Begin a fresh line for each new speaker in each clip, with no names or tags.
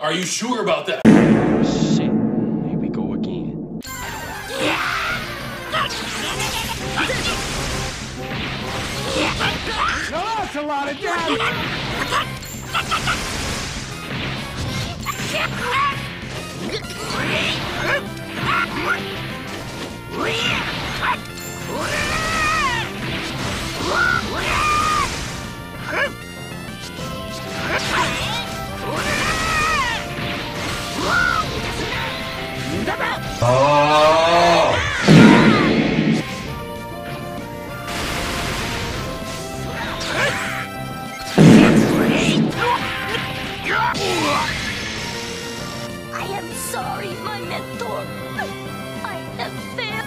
Are you sure about that?
Shit. Here we go again.
That's a lot of damage!
Sorry, my mentor. I have failed.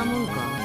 なもんか